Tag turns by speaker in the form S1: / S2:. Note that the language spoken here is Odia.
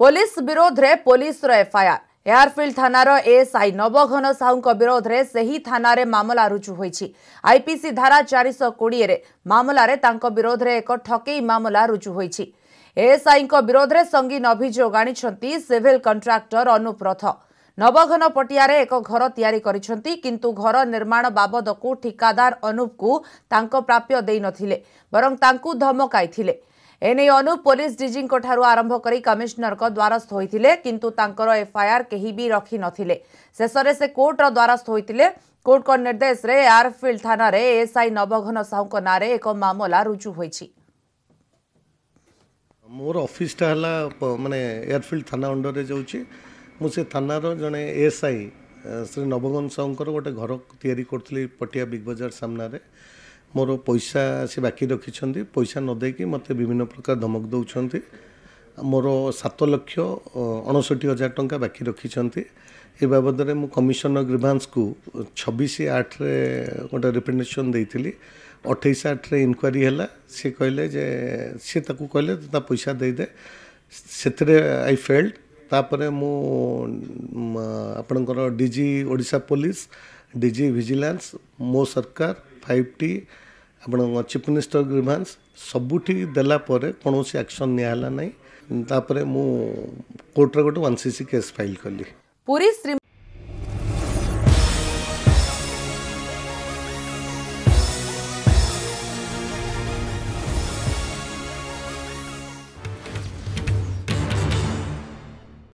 S1: ପୋଲିସ ବିରୋଧରେ ପୋଲିସର ଏଫଆଇଆର। ଏୟାରଫିଲ୍ଡ ଥାନାର ଏଏସ୍ଆଇ ନବଘନ ସାହୁଙ୍କ ବିରୋଧରେ ସେହି ଥାନାରେ ମାମଲା ରୁଜୁ ହୋଇଛି। ଆଇପିସି ଧାରା ଚାରିଶହ କୋଡ଼ିଏରେ ମାମଲାରେ ତାଙ୍କ ବିରୋଧରେ ଏକ ଠକେଇ ମାମଲା ରୁଜୁ ହୋଇଛି। ଏଏସ୍ଆଇଙ୍କ ବିରୋଧରେ ସଙ୍ଗୀନ ଅଭିଯୋଗ ଆଣିଛନ୍ତି ସିଭିଲ କଣ୍ଟ୍ରାକ୍ଟର ଅନୁପ ରଥ ନବଘନ ପଟିଆରେ ଏକ ଘର ତିଆରି କରିଛନ୍ତି କିନ୍ତୁ ଘର ନିର୍ମାଣ ବାବଦକୁ ଠିକାଦାର ଅନୁପକୁ ତାଙ୍କ ପ୍ରାପ୍ୟ ଦେଇନଥିଲେ ବରଂ ତାଙ୍କୁ ଧମକାଇଥିଲେ। ଏନେଇ ଅନୁପ ପୋଲିସ ଡିଜିଙ୍କଠାରୁ ଆରମ୍ଭ କରି କମିଶନରଙ୍କ ଦ୍ୱାରସ୍ଥ ହୋଇଥିଲେ କିନ୍ତୁ ତାଙ୍କର ଏଫଆଇଆର କେହି ବି ରଖିନଥିଲେ ଶେଷରେ ସେ କୋର୍ଟର ଦ୍ୱାରସ୍ଥ ହୋଇଥିଲେ। କୋର୍ଟଙ୍କ ନିର୍ଦ୍ଦେଶରେ ଏୟାରଫିଲ୍ଡ ଥାନାରେ ଏଏସ୍ଆଇ ନବଘନ ସାହୁଙ୍କ ନାଁରେ ଏକ ମାମଲା ରୁଜୁ ହୋଇଛି।
S2: ମୋର ଅଫିସଟା ହେଲା ମାନେ ଏୟାରଫିଲ୍ଡ ଥାନା ଅଣ୍ଡରରେ ଯାଉଛି। ମୁଁ ସେ ଥାନାର ଜଣେ ଏଏସ୍ଆଇ ଶ୍ରୀ ନବଗନ ସାହୁଙ୍କର ଗୋଟେ ଘର ତିଆରି କରୁଥିଲି ପଟିଆ ବିଗ୍ ବଜାର ସାମ୍ନାରେ। ମୋର ପଇସା ସେ ବାକି ରଖିଛନ୍ତି ପଇସା ନ ଦେଇକି ମୋତେ ବିଭିନ୍ନ ପ୍ରକାର ଧମକ ଦେଉଛନ୍ତି। ମୋର ସାତ ଲକ୍ଷ ଅ, ଅଣଷଠି ହଜାର ଟଙ୍କା ବାକି ରଖିଛନ୍ତି। ଏ ବାବଦରେ ମୁଁ କମିଶନର ଗ୍ରିଭାନ୍ସକୁ ଛବିଶ ଆଠରେ ଗୋଟେ ରିପ୍ରେଜେଣ୍ଟେସନ୍ ଦେଇଥିଲି। ଅଠେଇଶ ଆଠରେ ଇନକ୍ୱାରି ହେଲା। ସେ କହିଲେ ଯେ ସେ ତାକୁ କହିଲେ ତା ପଇସା ଦେଇଦେ। ସେଥିରେ ଆଇ ଫେଲ୍ଡ। ତାପରେ ମୁଁ ମ, ଆପଣଙ୍କର D G Odisha police D G vigilance Mo Sarkar five ଟି ଆପଣଙ୍କ ଚିଫ୍ ମିନିଷ୍ଟର ଗ୍ରିଭାନ୍ସ ସବୁଠି ଦେଲା ପରେ କୌଣସି ଆକ୍ସନ୍ ନିଆହେଲା ନାହିଁ। ତାପରେ ମୁଁ କୋର୍ଟରେ ଗୋଟେ one C C case file କଲି।
S1: ପୁରୀ